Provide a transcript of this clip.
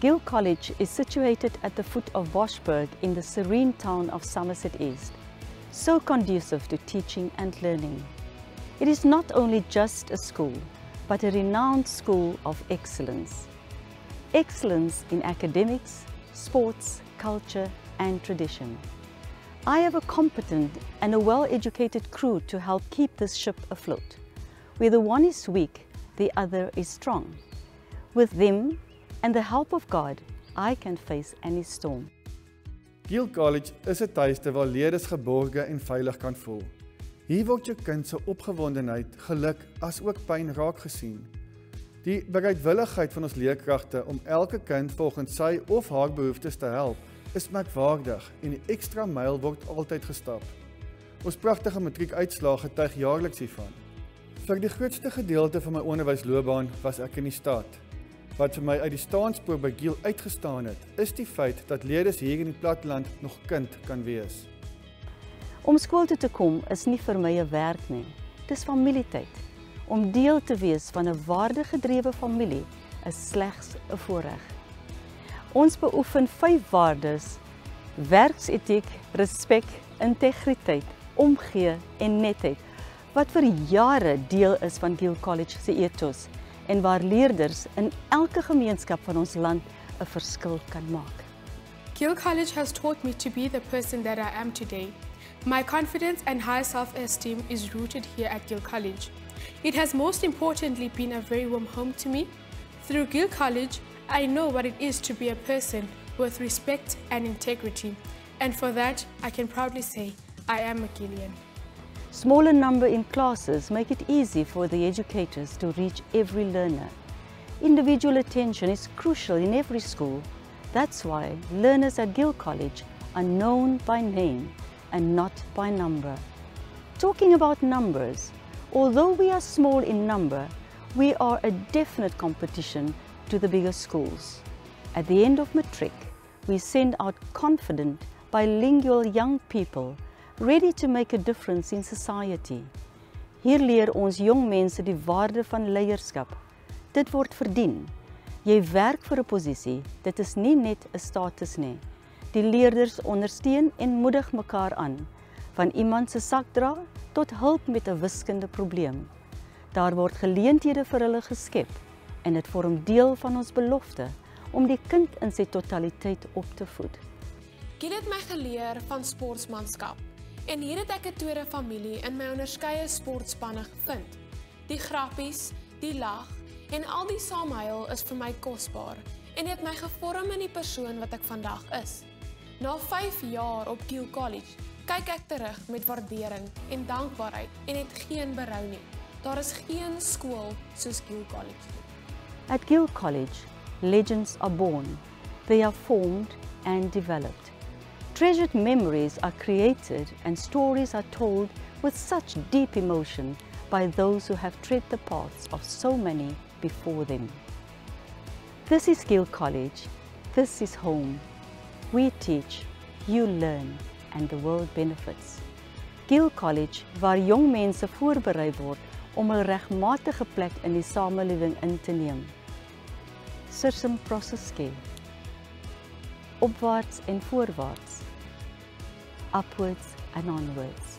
Gill College is situated at the foot of Boschberg in the serene town of Somerset East, so conducive to teaching and learning. It is not only just a school, but a renowned school of excellence. Excellence in academics, sports, culture and tradition. I have a competent and a well-educated crew to help keep this ship afloat. Where the one is weak, the other is strong. With them and the help of God, I can face any storm. Gill College is 'n tuiste waar leerders geborge en veilig kan voel. Hier word jou kind se opgewondenheid, geluk as ook pyn raak gesien. Die bereidwilligheid van ons leerkragte om elke kind volgens sy of haar behoeftes te help, is merkwaardig en die ekstra myl word altyd gestap. Ons pragtige matriekuitslae getuig jaarliks hiervan. Vir die grootste gedeelte van my onderwysloopbaan was ek in die stad. Wat vir my uit die staanspoor by Giel uitgestaan het, is die feit dat leerders hier in die platteland nog kind kan wees. Om skool toe te kom is nie vir my 'n werk nie. Dis familietyd. Om deel te wees van 'n waardegedrewe familie is slegs 'n voorreg. Ons beoefen vyf waardes: werksetiek, respek, integriteit, omgee en netheid wat vir jare deel is van Giel College se ethos en waar leerders in elke gemeenskap van ons land 'n verskil kan maak. Gill College has taught me to be the person that I am today. My confidence and high self-esteem is rooted here at Gill College. It has most importantly been a very warm home to me. Through Gill College, I know what it is to be a person with respect and integrity. And for that, I can proudly say, I am a Gillian. Smaller number in classes make it easy for the educators to reach every learner. Individual attention is crucial in every school. That's why learners at Gill College are known by name and not by number. Talking about numbers, although we are small in number, we are a definite competition to the bigger schools. At the end of matric, we send out confident, bilingual young people ready to make a difference in society. Hier leer ons jong mense die waarde van leierskap. Dit word verdien. Jy werk vir 'n posisie. Dit is nie net 'n status nie. Die leerders ondersteun en moedig mekaar aan, van iemand se sak dra tot hulp met 'n wiskunde probleem. Daar word geleenthede vir hulle geskep en dit vorm deel van ons belofte om die kind in sy totaliteit op te voed. Giel het my geleer van sportmanskap. En hier het ek 'n tweede familie in my onderskeie sportspanne gevind. Die grappies, die lag en al die saamhuil is vir my kosbaar en het my gevorm in die persoon wat ek vandag is. Na 5 jaar op Gill College, kyk ek terug met waardering en dankbaarheid en het geen berou nie. Daar is geen skool soos Gill College nie. At Gill College, legends are born. They are formed and developed. Treasured memories are created and stories are told with such deep emotion by those who have tread the paths of so many before them. This is Gill College. This is home. We teach, you learn, and the world benefits. Gill College, waar jong mense voorberei word om 'n regmatige plek in die samelewing in te neem. Sirsum Proseske. Opwaarts en voorwaarts. upwards and onwards.